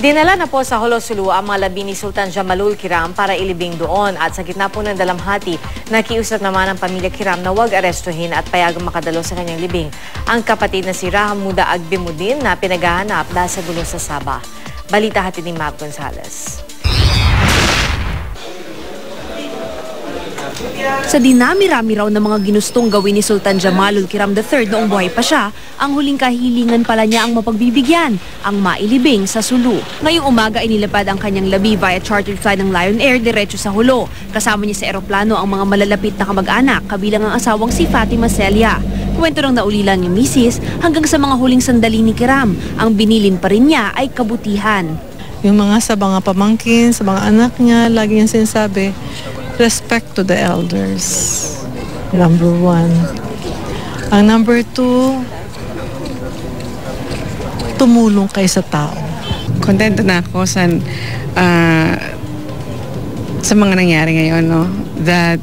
Dinala na po sa Holosulu ang mga labi ni Sultan Jamalul Kiram para ilibing doon at sa gitna po ng dalamhati, nakiusap naman ang pamilya Kiram na huwag arestuhin at payagang makadalo sa kanyang libing. Ang kapatid na si Rahamuda Agbimudin na pinaghahanap dahil sa gulo sa Sabah. Balita hatid ni Mav Gonzalez. Sa dinami-rami raw ng mga ginustong gawin ni Sultan Jamalul Kiram III noong buhay pa siya, ang huling kahilingan pala niya ang mapagbibigyan, ang mailibing sa Sulu. Ngayong umaga ay ang kanyang labi via chartered flight ng Lion Air diretso sa Hulo. Kasama niya sa eroplano ang mga malalapit na kamag-anak, kabilang ang asawang si Fatima Celia. Kwento ng naulilan ni Mrs. hanggang sa mga huling sandali ni Kiram, ang binilin pa rin niya ay kabutihan. Yung mga sa mga pamangkin, sa mga anak niya, lagi niyang sinasabi, respect to the elders. Number one. Ang number two, tumulong kay sa tao. Kontento na ako sa, ah, sa mga nangyari ngayon, no? That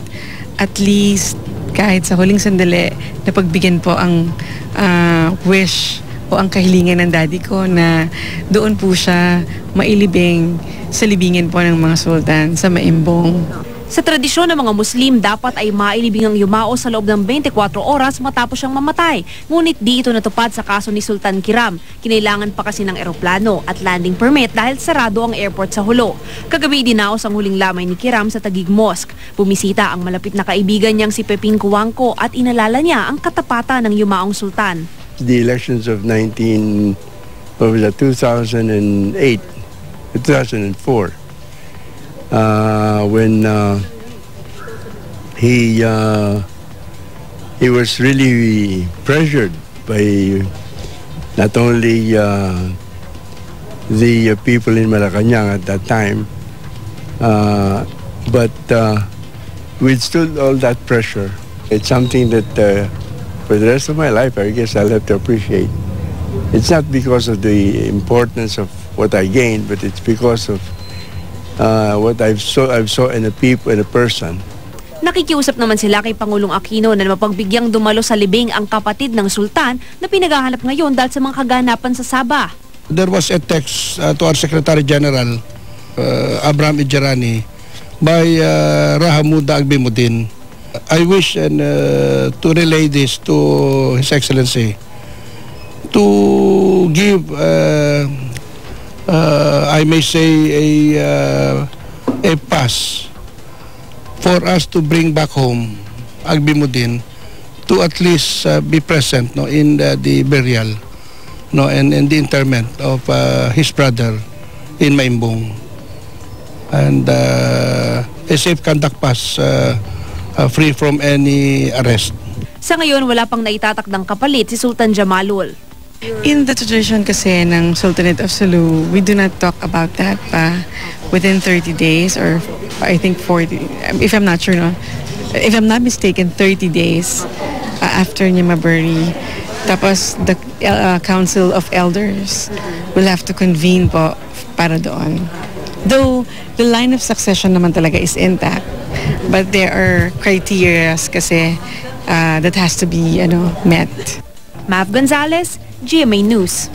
at least kahit sa huling sandali, napagbigyan po ang ah, wish o ang kahilingan ng daddy ko na doon po siya mailibing sa libingin po ng mga sultan sa Maimbong. Sa tradisyon ng mga Muslim, dapat ay mailibing ang yumao sa loob ng 24 oras matapos siyang mamatay. Ngunit di ito natupad sa kaso ni Sultan Kiram. Kinailangan pa kasi ng eroplano at landing permit dahil sarado ang airport sa Hulo. Kagabi dinaos ang huling lamay ni Kiram sa Tagig Mosque. Bumisita ang malapit na kaibigan niyang si Peping Kuwangko at inalala niya ang katapatan ng yumaong sultan. the elections of 19 what was that 2008 2004 uh, when uh, he uh, he was really pressured by not only uh, the people in Malacanang at that time uh, but uh, withstood all that pressure it's something that uh, for the rest of my life, I guess I'll have to appreciate. It's not because of the importance of what I gained, but it's because of uh, what I've saw I've saw in a people in a person. Nakikiusap naman sila kay Pangulong Aquino na mapagbigyan dumalo sa libing ang kapatid ng sultan na pinaghahanap ngayon dahil sa mga kaganapan sa Sabah. There was a text uh, to our Secretary General, uh, Abraham Ijarani, by uh, Rahamuda Agbimuddin. I wish and uh, to relay this to His Excellency to give, uh, uh, I may say, a, uh, a pass for us to bring back home Agbimuddin to at least uh, be present no, in the, the burial no, and, and the interment of uh, his brother in Maimbong. And uh, a safe conduct pass uh, uh, free from any arrest. Sa ngayon, wala pang naitatakdang kapalit si Sultan Jamalul. In the tradition kasi ng Sultanate of Sulu, we do not talk about that pa within 30 days or I think 40, if I'm not sure, no? If I'm not mistaken, 30 days uh, after niya mabury. Tapos the uh, Council of Elders will have to convene po para doon. Though the line of succession naman talaga is intact, but there are criteria kasi uh, that has to be ano, met. Mav Gonzalez, GMA News.